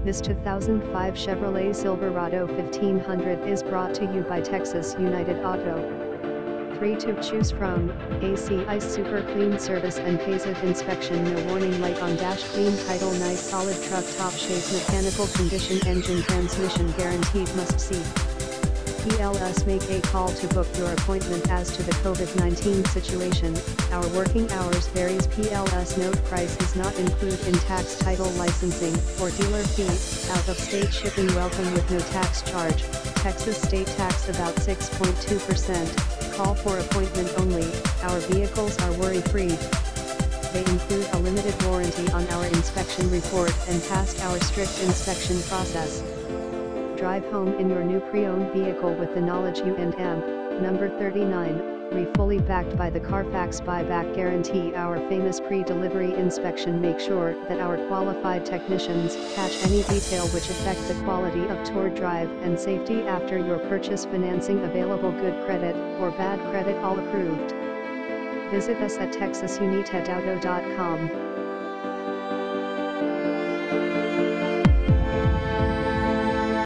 This 2005 Chevrolet Silverado 1500 is brought to you by Texas United Auto. 3 to choose from, AC Ice Super Clean Service and PASIV Inspection No Warning Light on Dash Clean Title Nice Solid Truck Top Shape Mechanical Condition Engine Transmission Guaranteed Must See. PLS make a call to book your appointment as to the COVID-19 situation, our working hours varies. PLS note price is not included in tax title licensing, or dealer fee, out-of-state shipping welcome with no tax charge, Texas state tax about 6.2%, call for appointment only, our vehicles are worry-free. They include a limited warranty on our inspection report and passed our strict inspection process drive home in your new pre-owned vehicle with the knowledge you and M, number 39, re fully backed by the Carfax buyback guarantee our famous pre-delivery inspection make sure that our qualified technicians catch any detail which affect the quality of tour drive and safety after your purchase financing available good credit or bad credit all approved. Visit us at texasunitedauto.com.